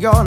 your